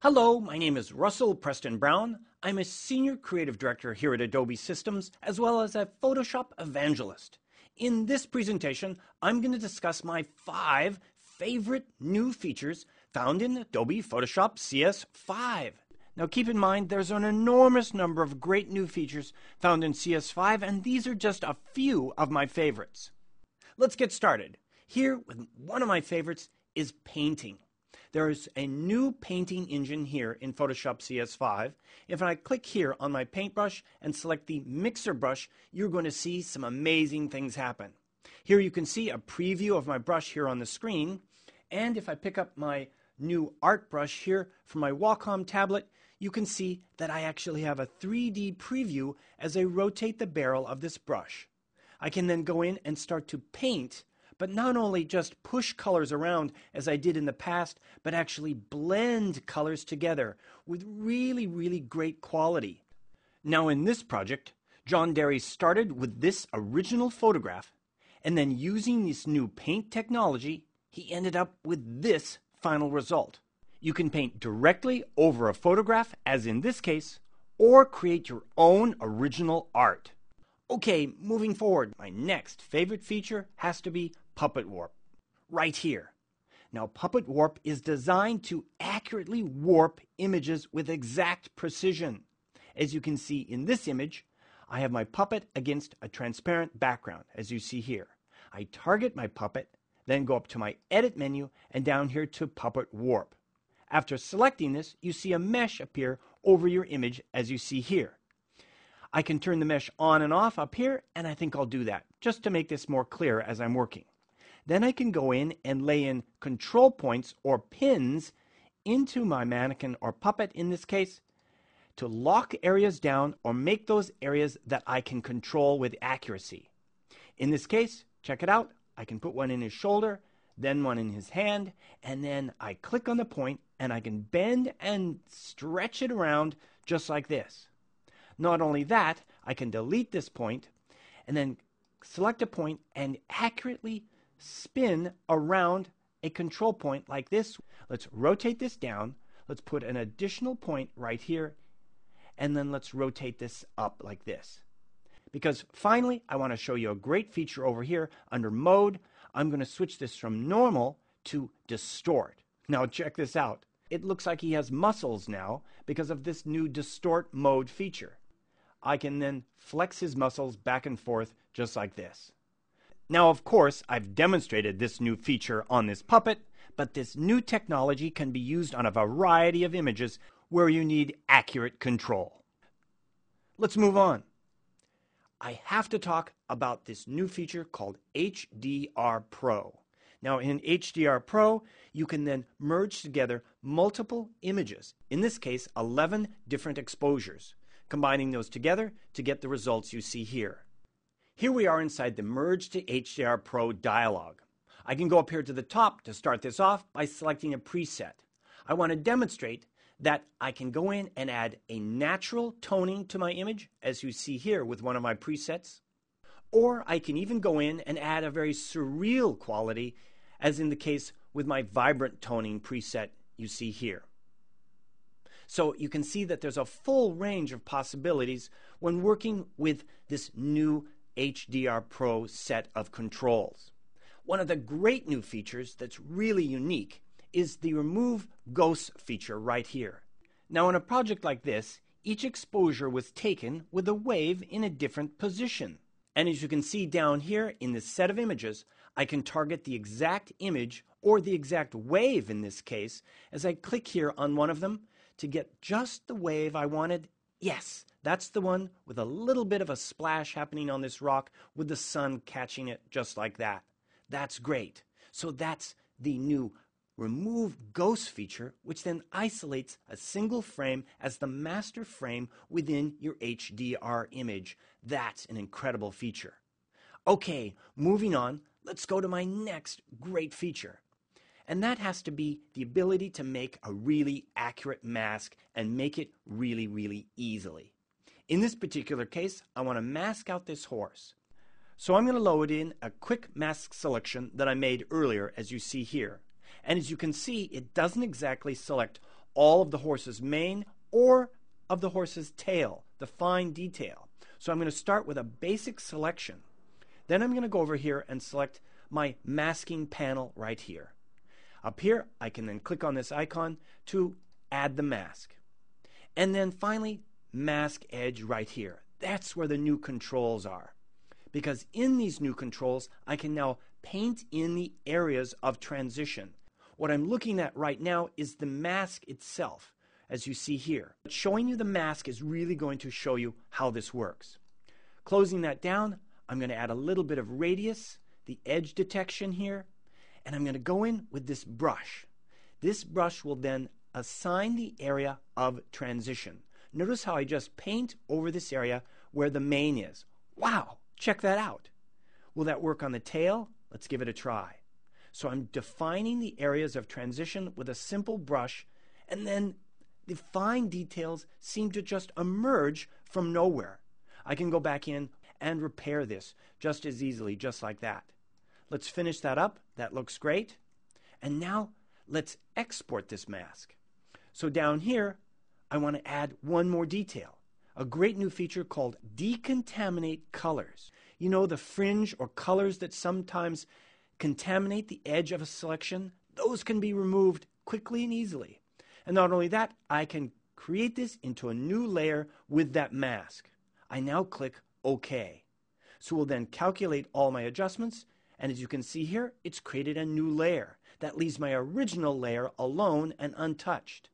Hello, my name is Russell Preston Brown. I'm a Senior Creative Director here at Adobe Systems, as well as a Photoshop evangelist. In this presentation, I'm going to discuss my five favorite new features found in Adobe Photoshop CS5. Now keep in mind there's an enormous number of great new features found in CS5 and these are just a few of my favorites. Let's get started. Here with one of my favorites is painting. There's a new painting engine here in Photoshop CS5. If I click here on my paintbrush and select the mixer brush, you're going to see some amazing things happen. Here you can see a preview of my brush here on the screen. And if I pick up my new art brush here from my Wacom tablet, you can see that I actually have a 3D preview as I rotate the barrel of this brush. I can then go in and start to paint, but not only just push colors around as I did in the past, but actually blend colors together with really, really great quality. Now in this project, John Derry started with this original photograph, and then using this new paint technology, he ended up with this final result. You can paint directly over a photograph, as in this case, or create your own original art. Okay, moving forward, my next favorite feature has to be Puppet Warp. Right here. Now, Puppet Warp is designed to accurately warp images with exact precision. As you can see in this image, I have my puppet against a transparent background, as you see here. I target my puppet, then go up to my Edit menu and down here to Puppet Warp. After selecting this, you see a mesh appear over your image as you see here. I can turn the mesh on and off up here, and I think I'll do that just to make this more clear as I'm working. Then I can go in and lay in control points or pins into my mannequin or puppet in this case to lock areas down or make those areas that I can control with accuracy. In this case, check it out. I can put one in his shoulder, then one in his hand, and then I click on the point and I can bend and stretch it around just like this. Not only that, I can delete this point and then select a point and accurately spin around a control point like this. Let's rotate this down. Let's put an additional point right here. And then let's rotate this up like this. Because finally, I want to show you a great feature over here under mode. I'm going to switch this from normal to distort. Now check this out it looks like he has muscles now because of this new distort mode feature. I can then flex his muscles back and forth just like this. Now, of course, I've demonstrated this new feature on this puppet, but this new technology can be used on a variety of images where you need accurate control. Let's move on. I have to talk about this new feature called HDR Pro. Now in HDR Pro, you can then merge together multiple images, in this case 11 different exposures, combining those together to get the results you see here. Here we are inside the Merge to HDR Pro dialog. I can go up here to the top to start this off by selecting a preset. I want to demonstrate that I can go in and add a natural toning to my image, as you see here with one of my presets. Or I can even go in and add a very surreal quality, as in the case with my vibrant toning preset you see here. So you can see that there's a full range of possibilities when working with this new HDR Pro set of controls. One of the great new features that's really unique is the Remove Ghosts feature right here. Now in a project like this, each exposure was taken with a wave in a different position. And as you can see down here in this set of images, I can target the exact image or the exact wave in this case as I click here on one of them to get just the wave I wanted. Yes, that's the one with a little bit of a splash happening on this rock with the sun catching it just like that. That's great. So that's the new remove ghost feature, which then isolates a single frame as the master frame within your HDR image. That's an incredible feature. Okay, moving on, let's go to my next great feature. And that has to be the ability to make a really accurate mask and make it really, really easily. In this particular case, I want to mask out this horse. So I'm going to load in a quick mask selection that I made earlier, as you see here. And as you can see, it doesn't exactly select all of the horse's mane or of the horse's tail, the fine detail. So I'm going to start with a basic selection. Then I'm going to go over here and select my masking panel right here. Up here, I can then click on this icon to add the mask. And then finally, mask edge right here. That's where the new controls are. Because in these new controls, I can now paint in the areas of transition. What I'm looking at right now is the mask itself, as you see here. But showing you the mask is really going to show you how this works. Closing that down, I'm going to add a little bit of radius, the edge detection here, and I'm going to go in with this brush. This brush will then assign the area of transition. Notice how I just paint over this area where the mane is. Wow, check that out. Will that work on the tail? Let's give it a try. So I'm defining the areas of transition with a simple brush, and then the fine details seem to just emerge from nowhere. I can go back in and repair this just as easily, just like that. Let's finish that up. That looks great. And now let's export this mask. So down here, I want to add one more detail, a great new feature called Decontaminate Colors. You know, the fringe or colors that sometimes contaminate the edge of a selection, those can be removed quickly and easily. And not only that, I can create this into a new layer with that mask. I now click OK. So we'll then calculate all my adjustments and as you can see here, it's created a new layer. That leaves my original layer alone and untouched.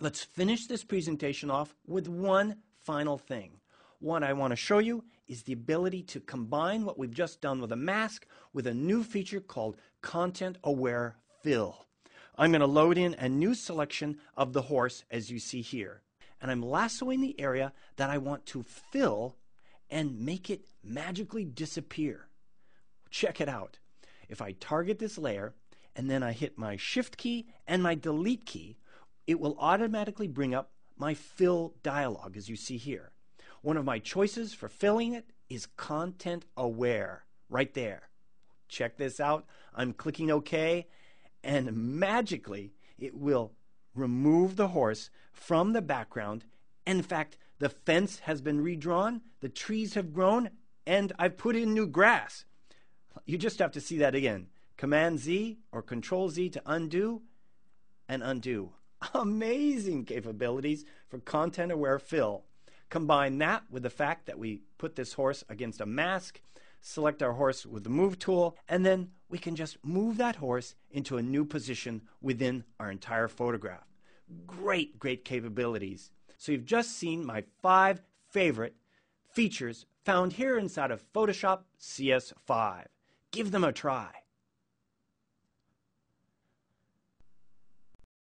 Let's finish this presentation off with one final thing. What I want to show you is the ability to combine what we've just done with a mask with a new feature called Content Aware Fill. I'm going to load in a new selection of the horse as you see here. And I'm lassoing the area that I want to fill and make it magically disappear. Check it out. If I target this layer and then I hit my shift key and my delete key, it will automatically bring up my fill dialog as you see here. One of my choices for filling it is content aware right there. Check this out. I'm clicking OK and magically it will remove the horse from the background. In fact, the fence has been redrawn, the trees have grown, and I've put in new grass. You just have to see that again. Command Z or Control Z to undo and undo. Amazing capabilities for content aware fill. Combine that with the fact that we put this horse against a mask, select our horse with the move tool, and then we can just move that horse into a new position within our entire photograph. Great, great capabilities. So you've just seen my five favorite features found here inside of Photoshop CS5. Give them a try.